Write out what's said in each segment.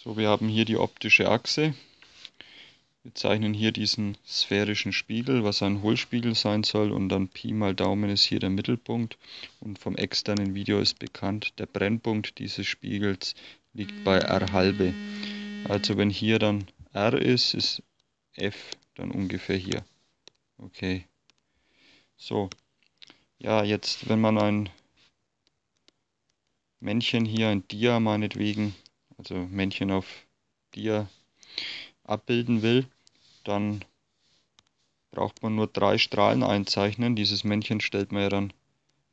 So, wir haben hier die optische Achse. Wir zeichnen hier diesen sphärischen Spiegel, was ein Hohlspiegel sein soll, und dann Pi mal Daumen ist hier der Mittelpunkt. Und vom externen Video ist bekannt, der Brennpunkt dieses Spiegels liegt bei r halbe. Also wenn hier dann r ist, ist f dann ungefähr hier. Okay. So. Ja, jetzt, wenn man ein Männchen hier, ein Dia meinetwegen, also Männchen auf Dia abbilden will, dann braucht man nur drei Strahlen einzeichnen. Dieses Männchen stellt man ja dann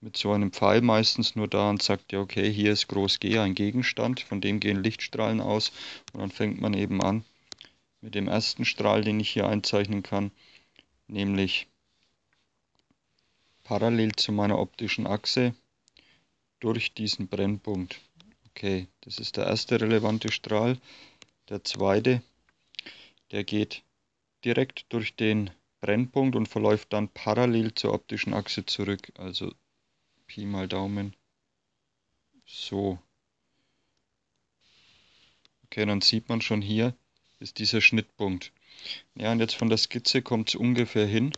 mit so einem Pfeil meistens nur da und sagt ja, okay, hier ist groß G ein Gegenstand, von dem gehen Lichtstrahlen aus und dann fängt man eben an mit dem ersten Strahl, den ich hier einzeichnen kann, nämlich parallel zu meiner optischen Achse durch diesen Brennpunkt. Okay, das ist der erste relevante Strahl. Der zweite, der geht direkt durch den Brennpunkt und verläuft dann parallel zur optischen Achse zurück. Also Pi mal Daumen. So. Okay, dann sieht man schon hier, ist dieser Schnittpunkt. Ja, und jetzt von der Skizze kommt es ungefähr hin.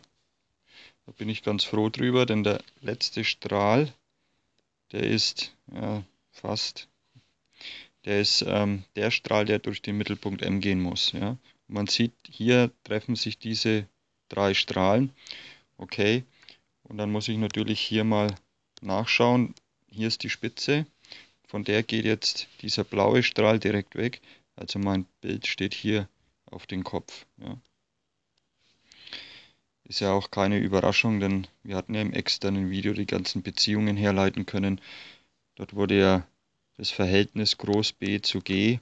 Da bin ich ganz froh drüber, denn der letzte Strahl, der ist ja, fast, der ist ähm, der Strahl, der durch den Mittelpunkt M gehen muss. Ja. Man sieht, hier treffen sich diese drei Strahlen. Okay, und dann muss ich natürlich hier mal nachschauen. Hier ist die Spitze, von der geht jetzt dieser blaue Strahl direkt weg. Also mein Bild steht hier auf den Kopf. Ja. Ist ja auch keine Überraschung, denn wir hatten ja im externen Video die ganzen Beziehungen herleiten können. Dort wurde ja das Verhältnis Groß B zu G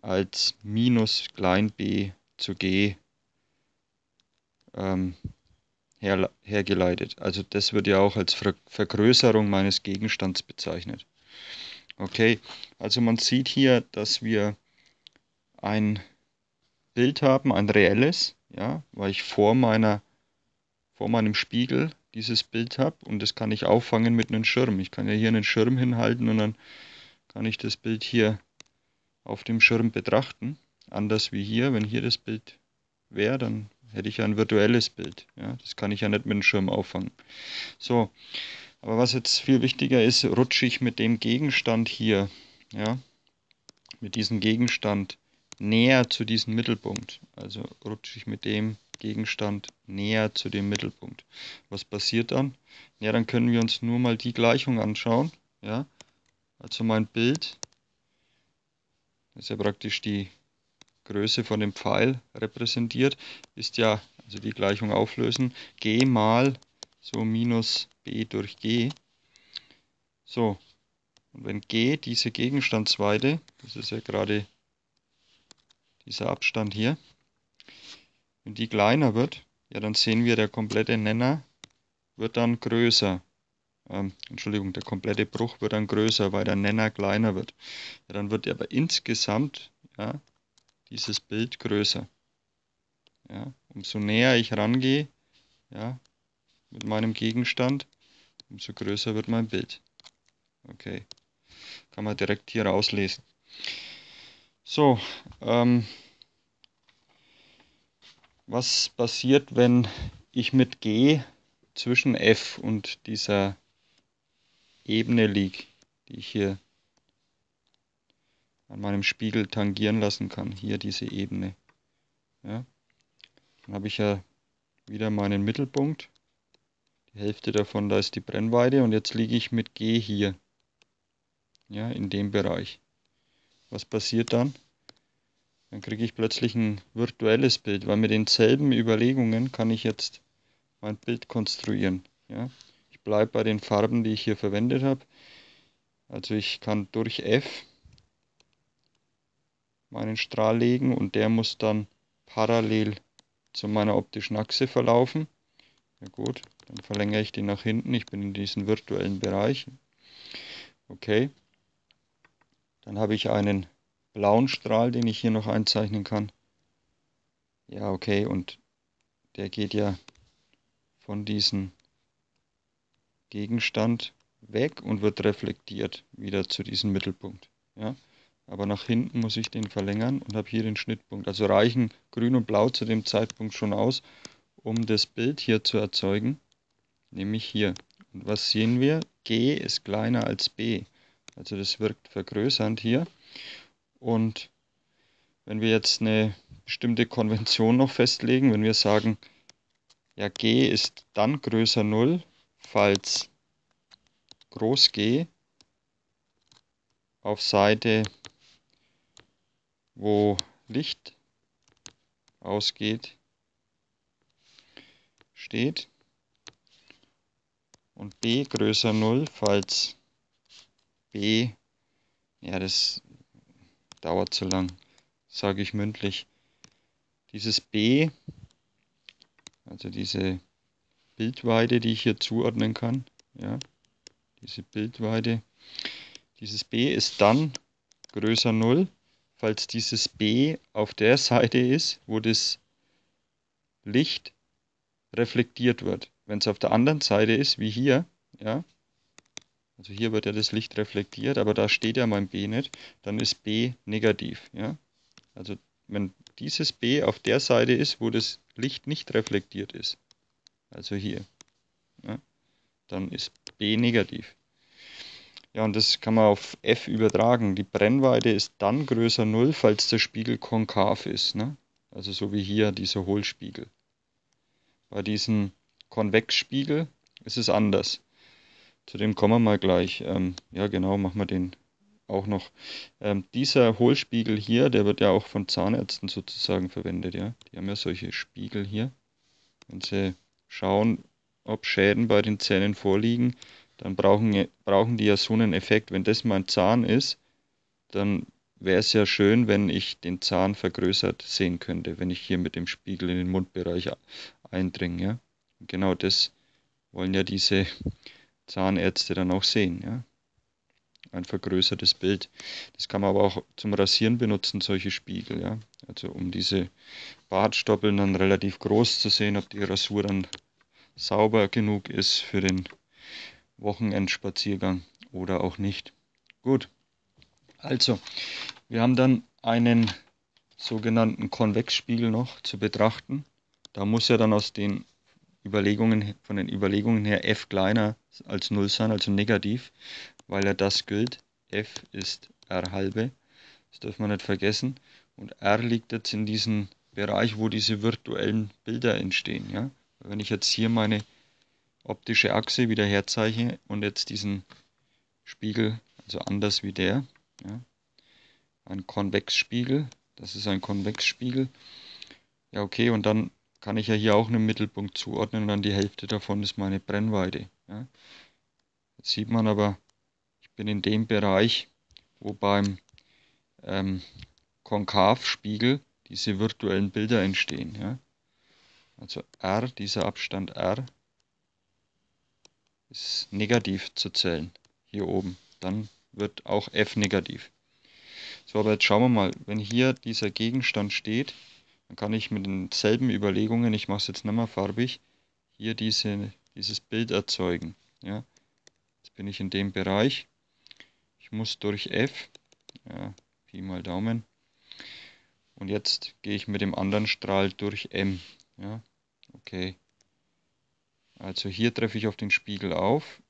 als minus klein b zu G ähm, her, hergeleitet. Also das wird ja auch als Ver Vergrößerung meines Gegenstands bezeichnet. Okay, also man sieht hier, dass wir ein Bild haben, ein reelles, ja, weil ich vor meiner vor meinem Spiegel dieses Bild habe und das kann ich auffangen mit einem Schirm. Ich kann ja hier einen Schirm hinhalten und dann kann ich das Bild hier auf dem Schirm betrachten. Anders wie hier, wenn hier das Bild wäre, dann hätte ich ein virtuelles Bild. Ja, das kann ich ja nicht mit dem Schirm auffangen. So, aber was jetzt viel wichtiger ist, rutsche ich mit dem Gegenstand hier, ja, mit diesem Gegenstand näher zu diesem Mittelpunkt. Also rutsche ich mit dem Gegenstand näher zu dem Mittelpunkt. Was passiert dann? Ja, dann können wir uns nur mal die Gleichung anschauen. Ja, also mein Bild, ist ja praktisch die Größe von dem Pfeil repräsentiert, ist ja, also die Gleichung auflösen, g mal so minus b durch g. So, und wenn g diese Gegenstandsweite, das ist ja gerade dieser Abstand hier, wenn die kleiner wird, ja dann sehen wir, der komplette Nenner wird dann größer. Ähm, Entschuldigung, der komplette Bruch wird dann größer, weil der Nenner kleiner wird. Ja, dann wird aber insgesamt ja, dieses Bild größer. Ja, umso näher ich rangehe, ja, mit meinem Gegenstand, umso größer wird mein Bild. Okay, kann man direkt hier rauslesen. So, ähm, was passiert, wenn ich mit G zwischen F und dieser Ebene liege, die ich hier an meinem Spiegel tangieren lassen kann, hier diese Ebene. Ja, dann habe ich ja wieder meinen Mittelpunkt die Hälfte davon, da ist die Brennweite und jetzt liege ich mit G hier. Ja, in dem Bereich. Was passiert dann? Dann kriege ich plötzlich ein virtuelles Bild, weil mit denselben Überlegungen kann ich jetzt mein Bild konstruieren. Ja? Ich bleibe bei den Farben, die ich hier verwendet habe. Also ich kann durch F meinen Strahl legen und der muss dann parallel zu meiner optischen Achse verlaufen. Ja gut, dann verlängere ich den nach hinten. Ich bin in diesem virtuellen Bereich. Okay. Dann habe ich einen blauen Strahl, den ich hier noch einzeichnen kann. Ja, okay, und der geht ja von diesem Gegenstand weg und wird reflektiert wieder zu diesem Mittelpunkt. Ja? aber nach hinten muss ich den verlängern und habe hier den Schnittpunkt. Also reichen grün und blau zu dem Zeitpunkt schon aus, um das Bild hier zu erzeugen, nämlich hier. Und was sehen wir? G ist kleiner als B. Also das wirkt vergrößernd hier. Und wenn wir jetzt eine bestimmte Konvention noch festlegen, wenn wir sagen, ja, G ist dann größer 0, falls Groß G auf Seite, wo Licht ausgeht, steht. Und b größer 0, falls b, ja das dauert zu lang, sage ich mündlich, dieses b, also diese Bildweite, die ich hier zuordnen kann, ja, diese Bildweite, dieses b ist dann größer 0, falls dieses b auf der Seite ist, wo das Licht reflektiert wird. Wenn es auf der anderen Seite ist, wie hier, ja, also hier wird ja das Licht reflektiert, aber da steht ja mein B nicht, dann ist B negativ, ja. Also wenn dieses B auf der Seite ist, wo das Licht nicht reflektiert ist, also hier, ja, dann ist B negativ. Ja, und das kann man auf F übertragen. Die Brennweite ist dann größer 0, falls der Spiegel konkav ist. Ne? Also so wie hier dieser Hohlspiegel. Bei diesem Konvexspiegel ist es anders. Zu dem kommen wir mal gleich. Ähm, ja, genau, machen wir den auch noch. Ähm, dieser Hohlspiegel hier, der wird ja auch von Zahnärzten sozusagen verwendet. Ja? Die haben ja solche Spiegel hier. Wenn sie schauen, ob Schäden bei den Zähnen vorliegen, dann brauchen, brauchen die ja so einen Effekt. Wenn das mein Zahn ist, dann wäre es ja schön, wenn ich den Zahn vergrößert sehen könnte, wenn ich hier mit dem Spiegel in den Mundbereich eindringen. Ja? Genau das wollen ja diese Zahnärzte dann auch sehen. Ja? Ein vergrößertes Bild. Das kann man aber auch zum Rasieren benutzen, solche Spiegel. Ja? Also um diese Bartstoppeln dann relativ groß zu sehen, ob die Rasur dann sauber genug ist für den Wochenendspaziergang oder auch nicht. Gut, also wir haben dann einen sogenannten Konvexspiegel noch zu betrachten. Da muss ja dann aus den Überlegungen, von den Überlegungen her f kleiner als 0 sein, also negativ, weil ja das gilt. f ist r halbe, das dürfen wir nicht vergessen. Und r liegt jetzt in diesem Bereich, wo diese virtuellen Bilder entstehen. Ja? Wenn ich jetzt hier meine optische Achse wieder herzeichne und jetzt diesen Spiegel, also anders wie der, ja? ein Konvexspiegel, das ist ein Konvexspiegel. Ja, okay, und dann kann ich ja hier auch einen Mittelpunkt zuordnen und dann die Hälfte davon ist meine Brennweite. Ja. Jetzt sieht man aber, ich bin in dem Bereich, wo beim ähm, Konkavspiegel diese virtuellen Bilder entstehen. Ja. Also R, dieser Abstand R, ist negativ zu zählen, hier oben. Dann wird auch F negativ. So, aber jetzt schauen wir mal, wenn hier dieser Gegenstand steht, dann kann ich mit denselben Überlegungen, ich mache es jetzt nicht mehr farbig, hier diese, dieses Bild erzeugen. Ja. Jetzt bin ich in dem Bereich. Ich muss durch F, ja, Pi mal Daumen, und jetzt gehe ich mit dem anderen Strahl durch M. Ja. Okay. Also hier treffe ich auf den Spiegel auf.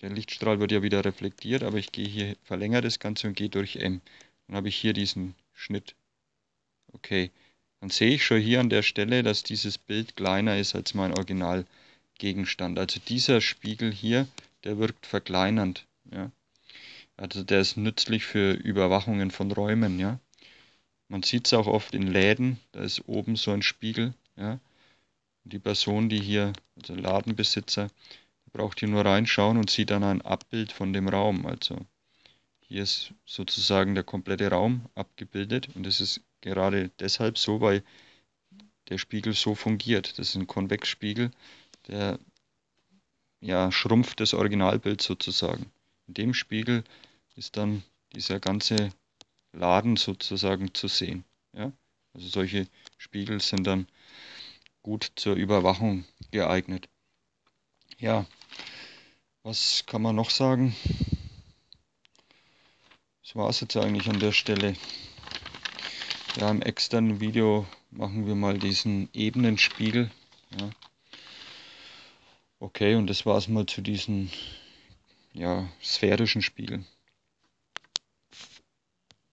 Der Lichtstrahl wird ja wieder reflektiert, aber ich gehe hier, verlängere das Ganze und gehe durch M. Dann habe ich hier diesen Schnitt Okay, dann sehe ich schon hier an der Stelle, dass dieses Bild kleiner ist als mein Originalgegenstand. Also dieser Spiegel hier, der wirkt verkleinernd. Ja. Also der ist nützlich für Überwachungen von Räumen. Ja. Man sieht es auch oft in Läden, da ist oben so ein Spiegel. Ja. Die Person, die hier, also Ladenbesitzer, braucht hier nur reinschauen und sieht dann ein Abbild von dem Raum. Also hier ist sozusagen der komplette Raum abgebildet und es ist gerade deshalb so, weil der Spiegel so fungiert. Das ist ein Konvexspiegel, der ja, schrumpft das Originalbild sozusagen. In dem Spiegel ist dann dieser ganze Laden sozusagen zu sehen. Ja? Also solche Spiegel sind dann gut zur Überwachung geeignet. Ja, was kann man noch sagen? Das war es jetzt eigentlich an der Stelle. Ja, im externen Video machen wir mal diesen Ebenenspiegel. Ja. Okay, und das war es mal zu diesen ja, sphärischen Spiegeln.